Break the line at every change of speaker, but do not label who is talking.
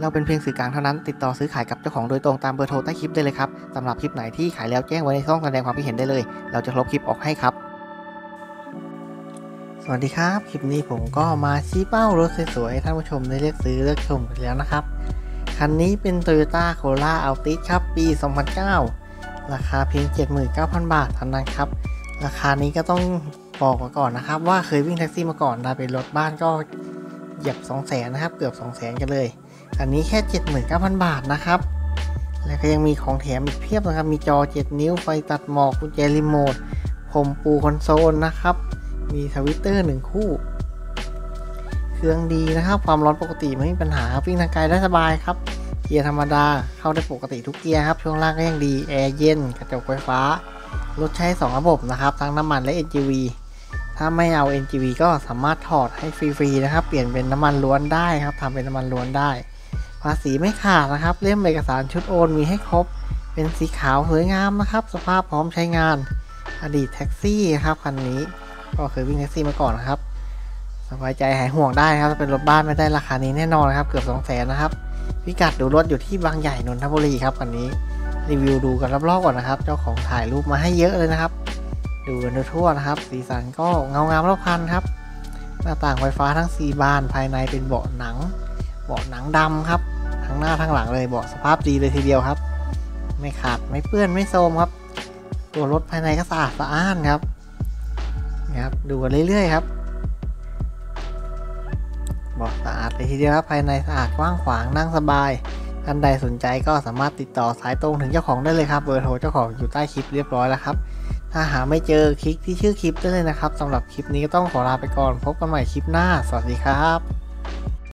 เราเป็นเพียงสื่อกลางเท่านั้น ติดต่อซื้อขายกับเจ้าของโดยตรงตามเบอร์โทรใต้คลิปได้เลยครับสำหรับคลิปไหนที่ขายแล้วแจ้งไว้ในช่องแสดงความคิดเห็นได้เลย เราจะลบคลิปออกให้ครับ สวัสดีครับ คลิปนี้ผมก็มาชี้เป้ารถสวยๆให้ท่านผู้ชมได้เลือกซื้อเลือกชมกันแล้วนะครับ คันนี้เป็น Toyota Corolla Altis ครับปี 2009 ราคาเพียง 79,000 บาทเท่านั้นครับ ราคานี้ก็ต้องบอกมาก่อนนะครับว่าเคยวิ่งแท็กซี่มาก่อนถ้าเป็นรถบ้านก็ เหยียบ200,000นะครับ เกือบ200,000กันเลย อันนี้แค่ 79,000 บาทนะครับ แล้วก็ยังมีของแถมอีกเพียบนะครับ มีจอ 7 นิ้วไฟตัดหมอกกุญแจรีโมทพรมปูคอนโซลนะครับ มี tweeter หนึ่งคู่ เครื่องดีนะครับ ความร้อนปกติไม่มีปัญหาวิ่งทางไกลได้สบายครับ เกียร์ธรรมดาเข้าได้ปกติทุกเกียร์ครับ ช่วงล่างก็ยังดี แอร์เย็น กระจกไฟฟ้ารถใช้ 2 ระบบนะครับ ทั้งน้ำมันและ NGV ถ้าไม่เอา NGV ก็สามารถถอดให้ฟรีๆนะครับ เปลี่ยนเป็นน้ำมันล้วนได้ครับทำเป็นน้ำมันล้วนได้ ภาษีไม่ขาดนะครับ เล่มเอกสารชุดโอนมีให้ครบ เป็นสีขาวสวยงามนะครับ สภาพพร้อมใช้งาน อดีตแท็กซี่ครับคันนี้ ก็เคยวิ่งแท็กซี่มาก่อนนะครับ สบายใจหายห่วงได้ครับเป็นรถบ้านไม่ได้ราคานี้แน่นอนนะครับ เกือบ2 0 0 0 0นนะครับ พิกัดดูรถอยู่ที่บางใหญ่นนทบุรีครับคันนี้ รีวิวดูกันรอบๆก่อนนะครับ เจ้าของถ่ายรูปมาให้เยอะเลยนะครับ ดูกันทั่วนะครับ สีสันก็เงางามรอบคันครับ หน้าต่างไฟฟ้าทั้ง 4 บานภายในเป็นเบาะหนัง เบาะหนังดำครับ ทั้งหน้าทั้งหลังเลยเบาะสภาพดีเลยทีเดียวครับ ไม่ขาดไม่เปื้อนไม่โทรมครับ ตัวรถภายในก็สะอาดสะอ้านครับนะครับดูกันเรื่อยๆครับเบาะสะอาดเลยทีเดียวครับภายในสะอาดกว้างขวางนั่งสบายท่านใดสนใจก็สามารถติดต่อสายตรงถึงเจ้าของได้เลยครับ เบอร์โทรเจ้าของอยู่ใต้คลิปเรียบร้อยแล้วครับ ถ้าหาไม่เจอคลิกที่ชื่อคลิปได้เลยนะครับสำหรับคลิปนี้ก็ต้องขอลาไปก่อน พบกันใหม่คลิปหน้า สวัสดีครับ